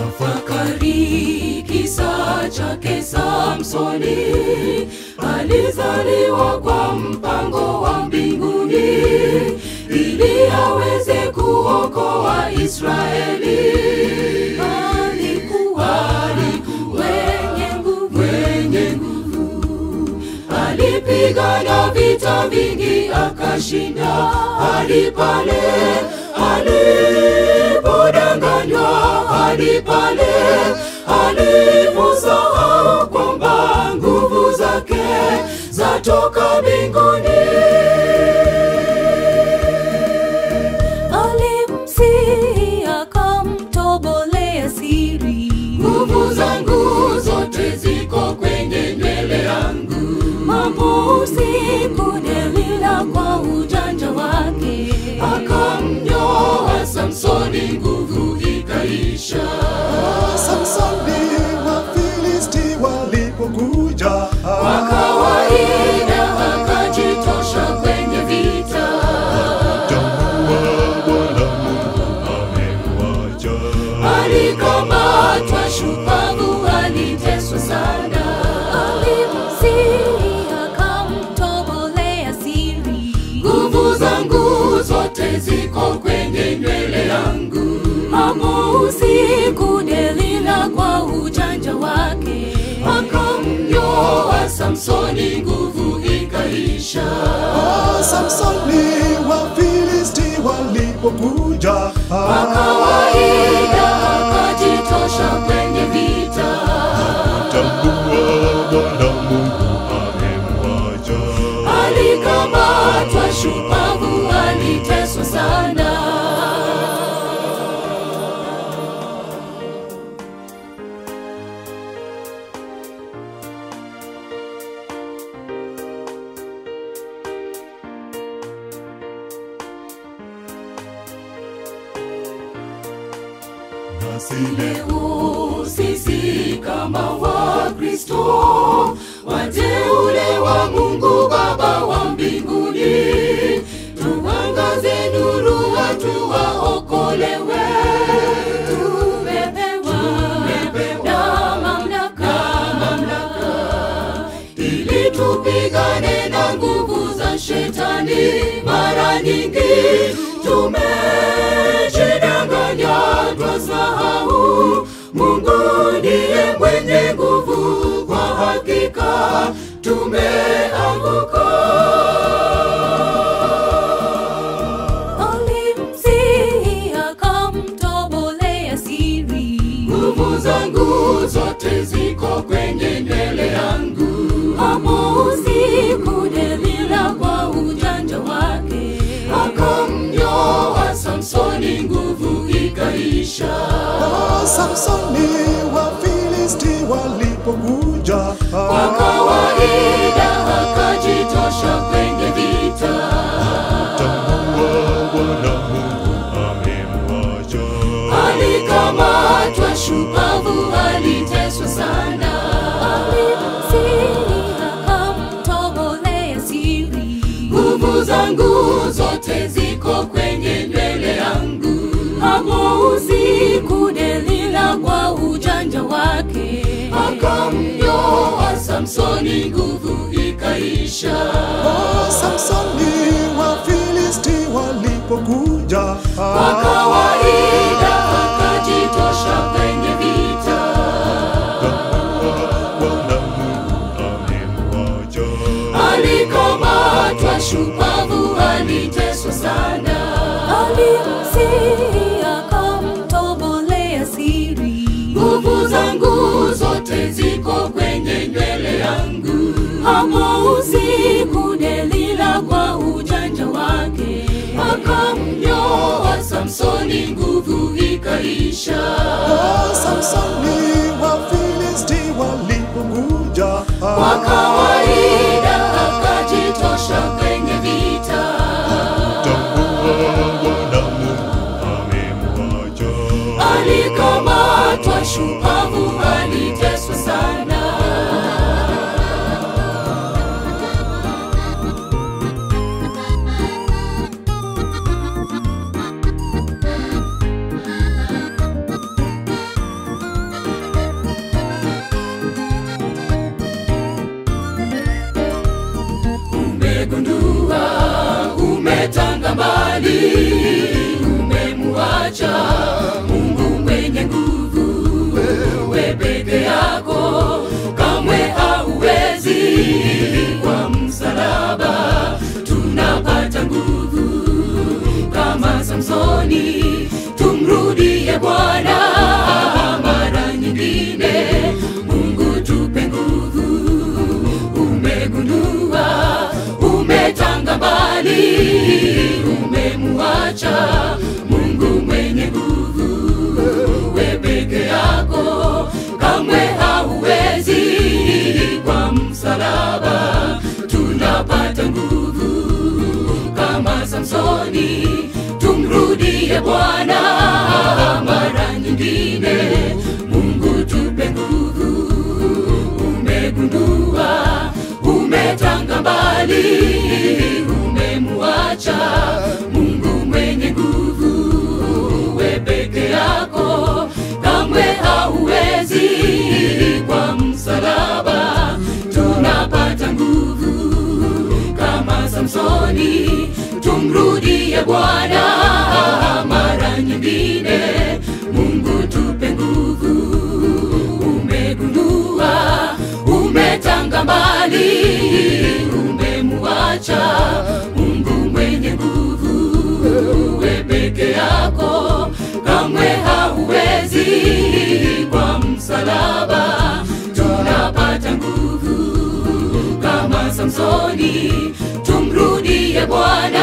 Tafakari kisa chake Samsoni, alizaliwa kwa mpango wa mbinguni ili aweze kuokoa Israeli. Alikuwa mwenye nguvu, mwenye nguvu, alipigana vita vingi akashinda, hadi pale pale aliposahau kwamba nguvu zake zatoka mbinguni. Alimsihi akamtobolea siri, Nguvu zangu zote ziko kwenye nywele yangu. mambo usiku Delila kwa ujanja wake Akamnyoa Samsoni, nguvu ikaisha. Samsoni, nguvu ikaisha. Oh, Samsoni Wafilisti walipokuja Kwa kawaida akajitosha kwenye Nasi Leo sisi kama Wakristo wateule wa Mungu Mungu ndiye mwenye nguvu. Kwa hakika tumeanguka. Ah, wa Filisti walipokuja Kwa kawaida akajitosha kwenye vita. tambua Bwana Mungu amemwacha. Alikamatwa shupavu, aliteswa sana. Nguvu zangu zote ziko kwenye nywele yangu. Delila kwa ujanja wake Akamnyoa Samsoni, nguvu ikaisha. Samsoni Samsoni Wafilisti walipokuja Kwa kawaida akajitosha kwenye vita. Bwana Mungu amemwacha. Alikamatwa shupavu, aliteswa sana. Hapo usiku Delila kwa ujanja wake Akamnyoa Samsoni, nguvu ikaisha. Samsoni Wafilisti walipokuja Kwa kawaida Samsoni, tumrudie Bwana mara nyingine. Mungu tupe nguvu, umegundua, umetanga mbali, umemuacha Mungu mwenye nguvu, we peke yako kamwe hauwezi. Kwa msalaba tunapata nguvu kama Samsoni, tumrudie Bwana mara nyingine. Mungu tupe nguvu, umegundua, umetanga mbali, umemuacha Mungu mwenye nguvu, we peke yako kamwe hauwezi. Kwa msalaba tunapata nguvu kama Samsoni, tumrudie Bwana